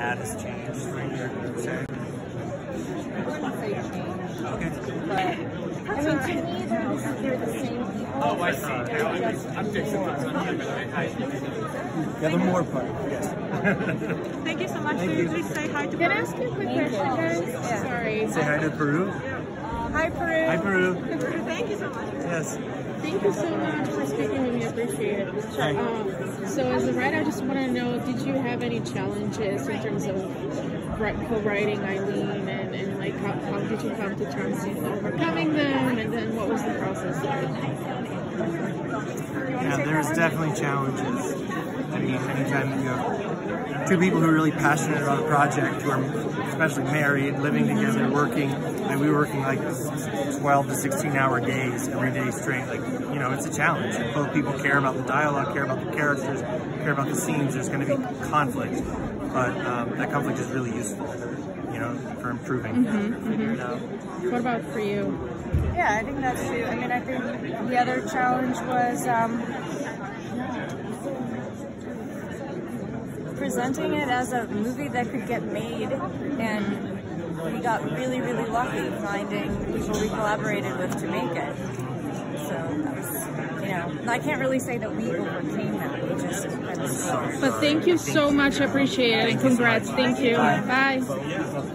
dad has changed right here. Okay. Okay. I mean, to me, they're the, they're the same people. Oh, I see. They're just I'm fixing more. Yeah, the more part. Yes. Thank you so much. Thank Will you. you please say hi to Can I ask you a quick question, guys? Sorry. Say hi to Peru. Hi, Peru. Thank you so much. Yes. Thank you so much for speaking with me. I appreciate it. Hi. Um, so, as a writer, I just want to know did you have any challenges in terms of co-writing Eileen and, and like how, how did you come to terms with overcoming them and then what was the process like? Yeah, there's definitely challenges. I mean, anytime you have two people who are really passionate about a project, who are especially married, living together, working, like we were working like 12 to 16 hour days every day straight. Like, you know, it's a challenge. If both people care about the dialogue, care about the characters, care about the scenes, there's going to be conflict. But um, that conflict is really useful, you know, for improving. Figure it out. What about for you? Yeah, I think that's true. I mean, I think the other challenge was um, presenting it as a movie that could get made, and we got really, really lucky finding people we collaborated with to make it. So that was, you know, I can't really say that we overcame that. We just But thank you so much. Appreciate it. Congrats. Thank you. Bye.